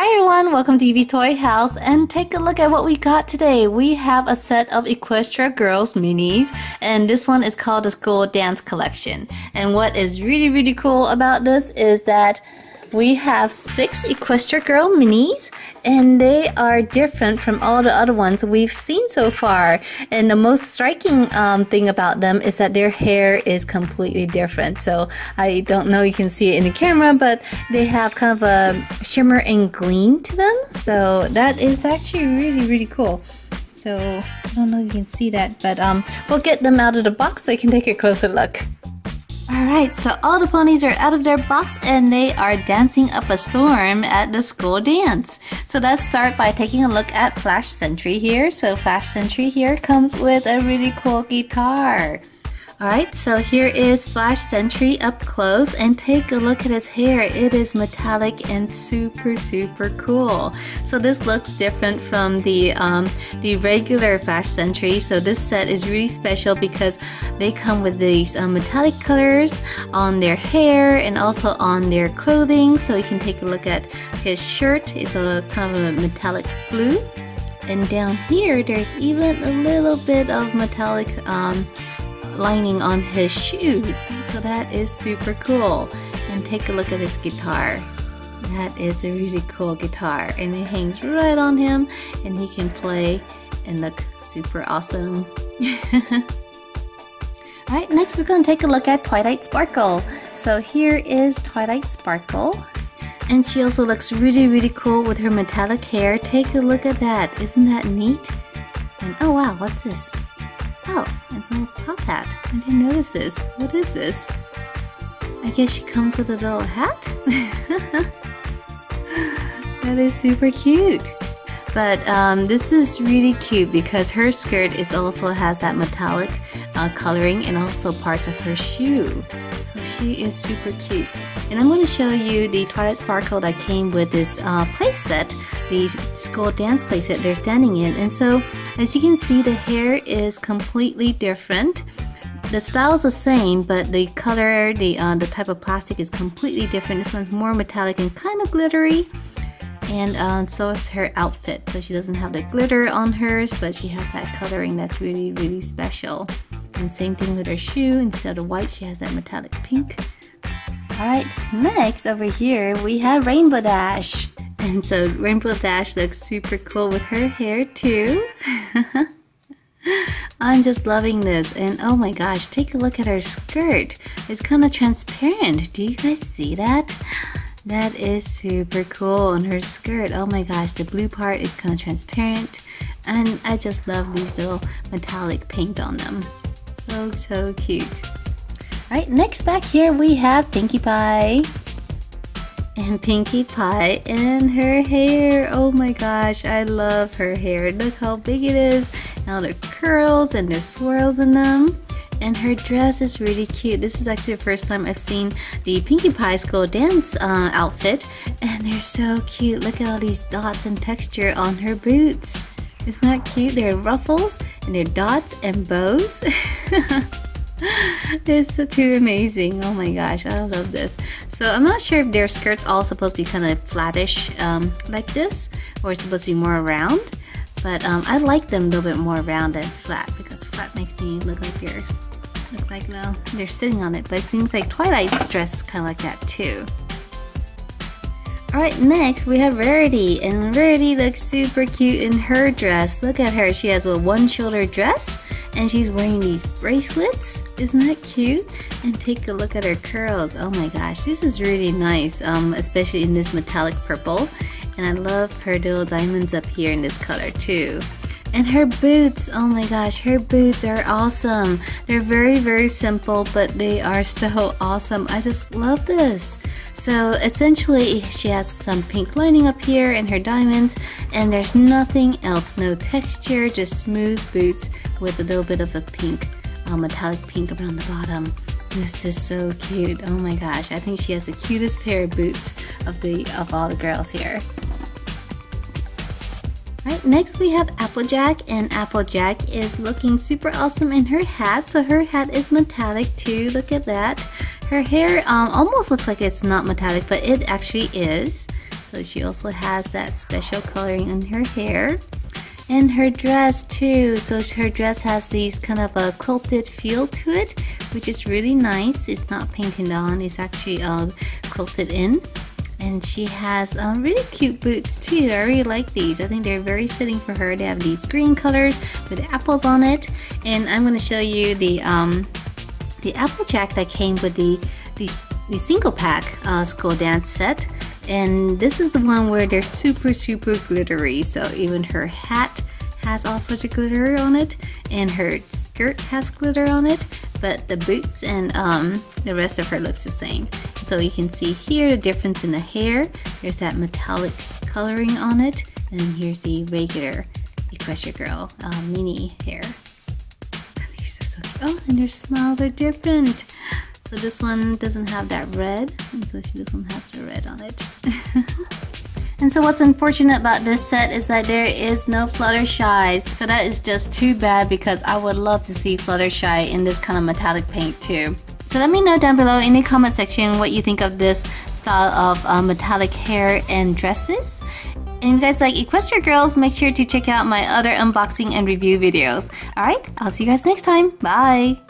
Hi everyone, welcome to Evie's Toy House and take a look at what we got today. We have a set of Equestria Girls minis and this one is called the School Dance Collection. And what is really really cool about this is that we have six Equestria Girl minis and they are different from all the other ones we've seen so far. And the most striking um, thing about them is that their hair is completely different. So I don't know you can see it in the camera, but they have kind of a shimmer and gleam to them. So that is actually really, really cool. So I don't know if you can see that, but um, we'll get them out of the box so you can take a closer look. Alright, so all the ponies are out of their box and they are dancing up a storm at the school dance. So let's start by taking a look at Flash Sentry here. So Flash Sentry here comes with a really cool guitar. Alright, so here is Flash Sentry up close and take a look at his hair. It is metallic and super super cool. So this looks different from the um, the regular Flash Sentry. So this set is really special because they come with these um, metallic colors on their hair and also on their clothing. So you can take a look at his shirt. It's a kind of a metallic blue. And down here, there's even a little bit of metallic um, lining on his shoes. So that is super cool. And take a look at his guitar. That is a really cool guitar and it hangs right on him and he can play and look super awesome. Alright, next we're going to take a look at Twilight Sparkle. So here is Twilight Sparkle. And she also looks really, really cool with her metallic hair. Take a look at that. Isn't that neat? And oh wow, what's this? Oh, it's a top hat. I didn't notice this. What is this? I guess she comes with a little hat? that is super cute. But um, this is really cute because her skirt is also has that metallic uh, coloring and also parts of her shoe. She is super cute. And I'm going to show you the Twilight Sparkle that came with this uh, playset, the school dance playset they're standing in. And so as you can see, the hair is completely different. The style is the same, but the color, the, uh, the type of plastic is completely different. This one's more metallic and kind of glittery. And uh, so is her outfit. So she doesn't have the glitter on hers, but she has that coloring that's really, really special. And same thing with her shoe. Instead of white, she has that metallic pink. Alright, next over here we have Rainbow Dash. And so Rainbow Dash looks super cool with her hair too. I'm just loving this and oh my gosh take a look at her skirt it's kind of transparent do you guys see that that is super cool on her skirt oh my gosh the blue part is kind of transparent and I just love these little metallic paint on them so so cute Alright next back here we have Pinkie Pie and Pinkie Pie and her hair. Oh my gosh, I love her hair. Look how big it is. Now the curls and the swirls in them. And her dress is really cute. This is actually the first time I've seen the Pinkie Pie School Dance uh, outfit. And they're so cute. Look at all these dots and texture on her boots. Isn't that cute? They're ruffles and they're dots and bows. it's so too amazing. Oh my gosh, I love this. So I'm not sure if their skirts all supposed to be kind of flattish um, like this or it's supposed to be more round. But um, I like them a little bit more round than flat because flat makes me look like you're look like no, they're sitting on it. But it seems like Twilight's dress kind of like that too. Alright, next we have Rarity, and Rarity looks super cute in her dress. Look at her, she has a one shoulder dress and she's wearing these bracelets. Isn't that cute? And take a look at her curls. Oh my gosh, this is really nice, um, especially in this metallic purple. And I love her little diamonds up here in this color too. And her boots, oh my gosh, her boots are awesome. They're very, very simple, but they are so awesome. I just love this. So essentially she has some pink lining up here and her diamonds and there's nothing else, no texture, just smooth boots with a little bit of a pink, uh, metallic pink around the bottom. This is so cute. Oh my gosh, I think she has the cutest pair of boots of the of all the girls here. Right, next we have Applejack, and Applejack is looking super awesome in her hat. So her hat is metallic too, look at that. Her hair um, almost looks like it's not metallic, but it actually is. So she also has that special coloring in her hair. And her dress too. So her dress has these kind of a quilted feel to it, which is really nice. It's not painted on, it's actually uh, quilted in. And she has um, really cute boots too. I really like these. I think they're very fitting for her. They have these green colors with apples on it. And I'm going to show you the um, the Applejack that came with the, the, the single pack uh, school dance set. And this is the one where they're super super glittery. So even her hat has all sorts of glitter on it and her skirt has glitter on it but the boots and um, the rest of her looks the same. So you can see here the difference in the hair. There's that metallic coloring on it. And here's the regular Equestria Girl uh, mini hair oh and their smiles are different so this one doesn't have that red, and so she doesn't have the red on it. and so what's unfortunate about this set is that there is no Fluttershy. So that is just too bad because I would love to see Fluttershy in this kind of metallic paint too. So let me know down below in the comment section what you think of this style of uh, metallic hair and dresses. And if you guys like Equestria Girls, make sure to check out my other unboxing and review videos. Alright, I'll see you guys next time. Bye!